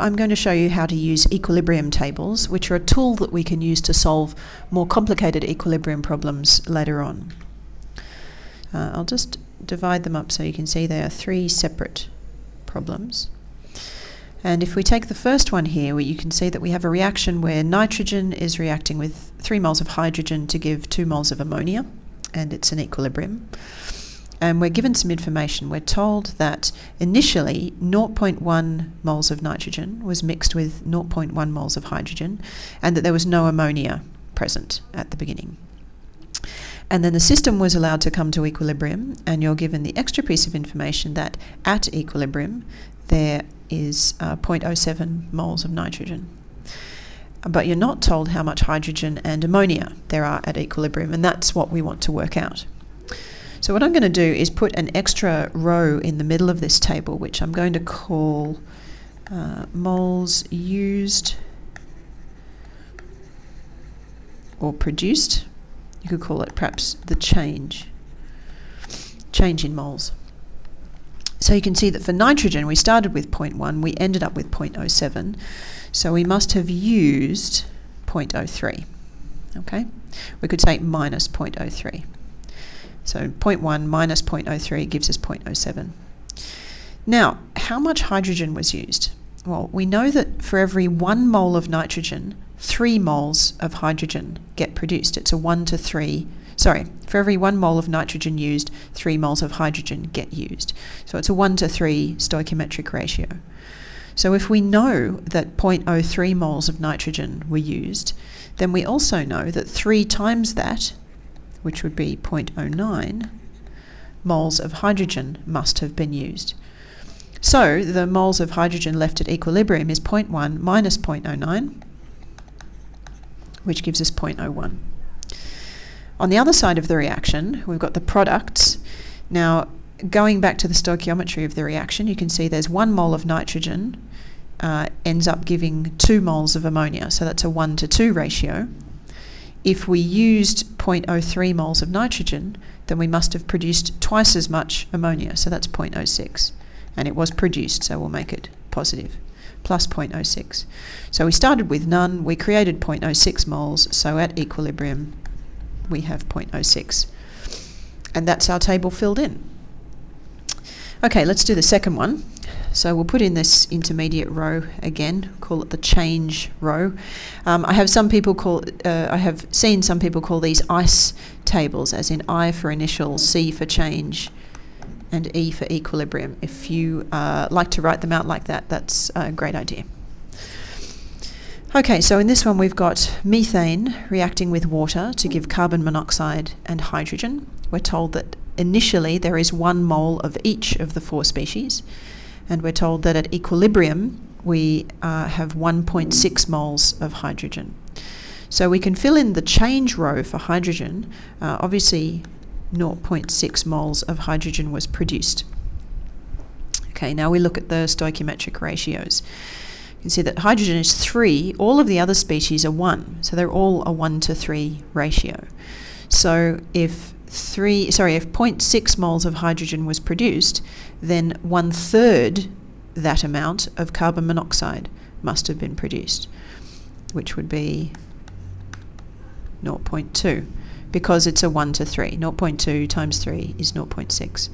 I'm going to show you how to use equilibrium tables, which are a tool that we can use to solve more complicated equilibrium problems later on. Uh, I'll just divide them up so you can see they are three separate problems. And if we take the first one here, you can see that we have a reaction where nitrogen is reacting with 3 moles of hydrogen to give 2 moles of ammonia, and it's an equilibrium. And we're given some information. We're told that initially 0.1 moles of nitrogen was mixed with 0.1 moles of hydrogen, and that there was no ammonia present at the beginning. And then the system was allowed to come to equilibrium, and you're given the extra piece of information that at equilibrium there is uh, 0.07 moles of nitrogen. But you're not told how much hydrogen and ammonia there are at equilibrium, and that's what we want to work out. So what I'm going to do is put an extra row in the middle of this table, which I'm going to call uh, moles used or produced. You could call it perhaps the change, change in moles. So you can see that for nitrogen we started with 0.1, we ended up with 0.07, so we must have used 0.03. Okay, we could say minus 0.03. So 0.1 minus 0.03 gives us 0.07. Now, how much hydrogen was used? Well, we know that for every one mole of nitrogen, three moles of hydrogen get produced. It's a one to three sorry, for every one mole of nitrogen used, three moles of hydrogen get used. So it's a one to three stoichiometric ratio. So if we know that 0.03 moles of nitrogen were used, then we also know that three times that, which would be 0.09, moles of hydrogen must have been used. So the moles of hydrogen left at equilibrium is 0.1 minus 0.09, which gives us 0.01. On the other side of the reaction, we've got the products. Now, going back to the stoichiometry of the reaction, you can see there's one mole of nitrogen uh, ends up giving two moles of ammonia, so that's a 1 to 2 ratio. If we used 0.03 moles of nitrogen, then we must have produced twice as much ammonia, so that's 0.06. And it was produced, so we'll make it positive, plus 0.06. So we started with none, we created 0.06 moles, so at equilibrium we have 0.06. And that's our table filled in. Okay, let's do the second one. So we'll put in this intermediate row again, call it the change row. Um, I have some people call, uh, I have seen some people call these ICE tables, as in I for initial, C for change, and E for equilibrium. If you uh, like to write them out like that, that's a great idea. Okay, so in this one we've got methane reacting with water to give carbon monoxide and hydrogen. We're told that initially there is one mole of each of the four species, and we're told that at equilibrium we uh, have 1.6 moles of hydrogen. So we can fill in the change row for hydrogen. Uh, obviously 0.6 moles of hydrogen was produced. Okay, now we look at the stoichiometric ratios. You can see that hydrogen is 3, all of the other species are 1, so they're all a 1 to 3 ratio. So if 3, sorry, if 0.6 moles of hydrogen was produced, then one third that amount of carbon monoxide must have been produced, which would be 0.2 because it's a 1 to 3. 0.2 times 3 is 0.6.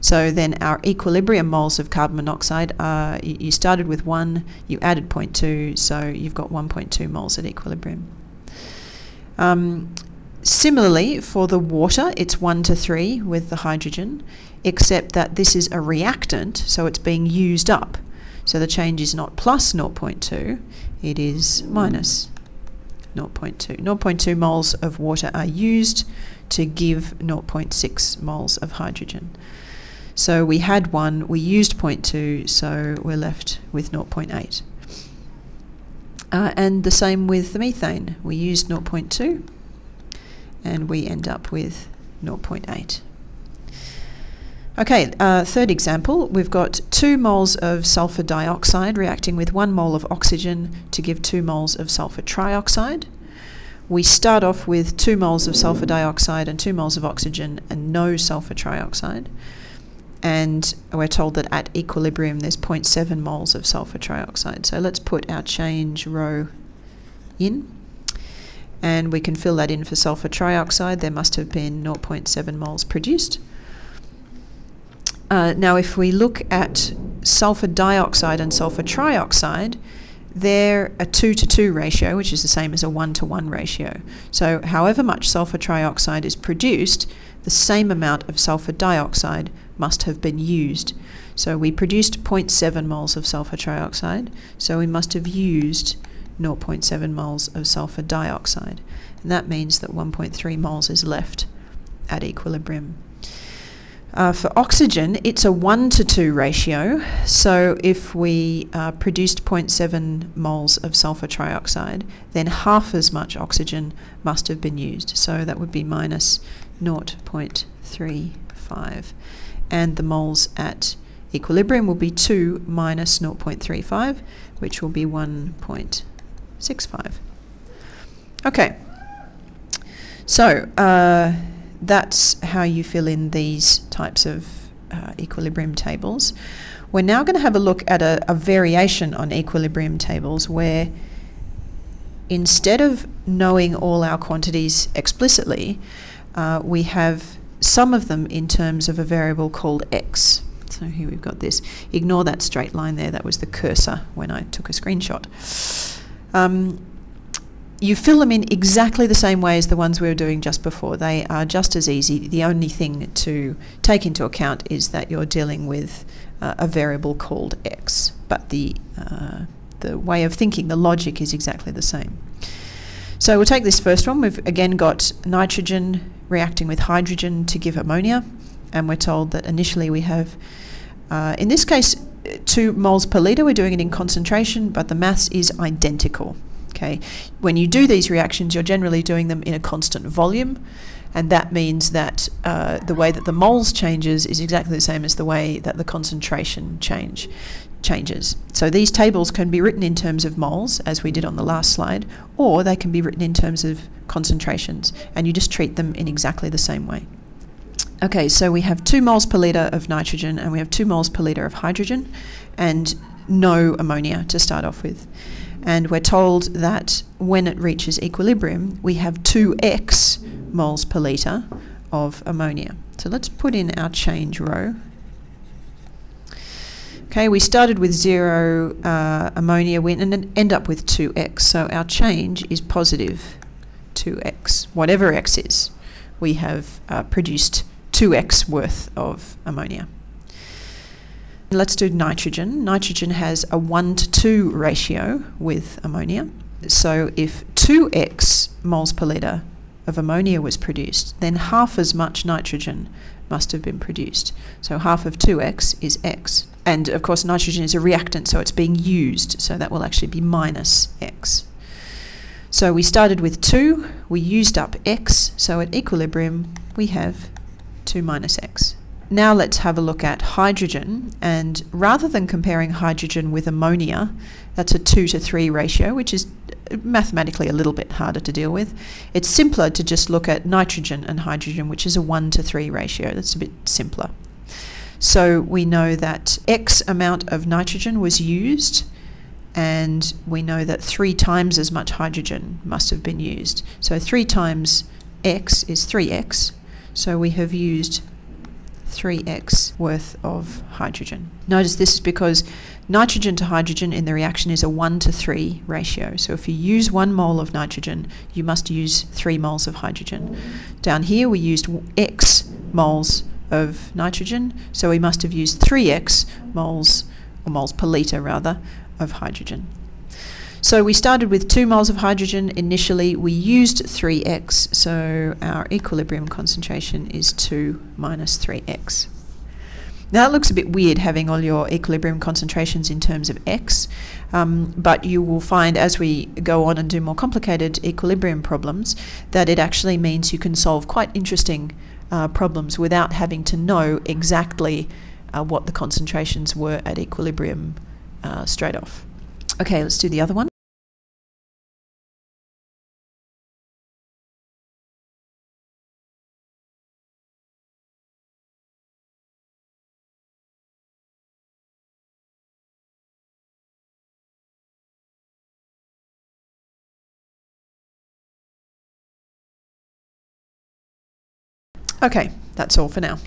So then our equilibrium moles of carbon monoxide, are, you started with 1, you added 0.2, so you've got 1.2 moles at equilibrium. Um, similarly, for the water, it's 1 to 3 with the hydrogen, except that this is a reactant, so it's being used up. So the change is not plus 0.2, it is minus 0.2. 0.2 moles of water are used to give 0.6 moles of hydrogen. So we had one, we used 0.2, so we're left with 0.8. Uh, and the same with the methane. We used 0.2 and we end up with 0.8. Okay, uh, third example, we've got 2 moles of sulfur dioxide reacting with 1 mole of oxygen to give 2 moles of sulfur trioxide. We start off with 2 moles of sulfur dioxide and 2 moles of oxygen and no sulfur trioxide. and we're told that at equilibrium there's 0.7 moles of sulfur trioxide. So let's put our change row in and we can fill that in for sulfur trioxide. There must have been 0.7 moles produced. Uh, now if we look at sulfur dioxide and sulfur trioxide, they're a 2 to 2 ratio, which is the same as a 1 to 1 ratio. So however much sulfur trioxide is produced, the same amount of sulfur dioxide must have been used. So we produced 0.7 moles of sulfur trioxide, so we must have used 0.7 moles of sulfur dioxide. And that means that 1.3 moles is left at equilibrium. Uh, for oxygen, it's a 1 to 2 ratio. So if we uh, produced 0.7 moles of sulfur trioxide, then half as much oxygen must have been used. So that would be minus 0.35 and the moles at equilibrium will be 2 minus 0.35, which will be 1.65. Okay, so uh, that's how you fill in these types of uh, equilibrium tables. We're now going to have a look at a, a variation on equilibrium tables where instead of knowing all our quantities explicitly, uh, we have some of them in terms of a variable called x. So here we've got this. Ignore that straight line there, that was the cursor when I took a screenshot. Um, you fill them in exactly the same way as the ones we were doing just before. They are just as easy. The only thing to take into account is that you're dealing with uh, a variable called x, but the, uh, the way of thinking, the logic is exactly the same. So we'll take this first one. We've again got nitrogen reacting with hydrogen to give ammonia, and we're told that initially we have, uh, in this case, two moles per litre. We're doing it in concentration, but the mass is identical. Okay, when you do these reactions, you're generally doing them in a constant volume, and that means that uh, the way that the moles changes is exactly the same as the way that the concentration change changes. So these tables can be written in terms of moles, as we did on the last slide, or they can be written in terms of concentrations, and you just treat them in exactly the same way. Okay, so we have 2 moles per litre of nitrogen and we have 2 moles per litre of hydrogen and no ammonia to start off with. And we're told that when it reaches equilibrium, we have 2x moles per litre of ammonia. So let's put in our change row Okay, we started with zero uh, ammonia and end up with 2x. So our change is positive 2x. Whatever x is, we have uh, produced 2x worth of ammonia. Let's do nitrogen. Nitrogen has a 1 to 2 ratio with ammonia. So if 2x moles per litre of ammonia was produced, then half as much nitrogen must have been produced. So half of 2x is x. And of course, nitrogen is a reactant, so it's being used, so that will actually be minus x. So we started with 2, we used up x, so at equilibrium we have 2 minus x. Now let's have a look at hydrogen, and rather than comparing hydrogen with ammonia, that's a 2 to 3 ratio, which is mathematically a little bit harder to deal with. It's simpler to just look at nitrogen and hydrogen, which is a 1 to 3 ratio. That's a bit simpler. So we know that X amount of nitrogen was used and we know that three times as much hydrogen must have been used. So 3 times X is 3X, so we have used 3x worth of hydrogen. Notice this is because nitrogen to hydrogen in the reaction is a 1 to 3 ratio. So if you use 1 mole of nitrogen, you must use 3 moles of hydrogen. Down here we used x moles of nitrogen, so we must have used 3x moles, or moles per litre rather, of hydrogen. So we started with 2 moles of hydrogen initially. We used 3x, so our equilibrium concentration is 2 minus 3x. Now that looks a bit weird having all your equilibrium concentrations in terms of x, um, but you will find as we go on and do more complicated equilibrium problems that it actually means you can solve quite interesting uh, problems without having to know exactly uh, what the concentrations were at equilibrium uh, straight off. Okay, let's do the other one. Okay, that's all for now.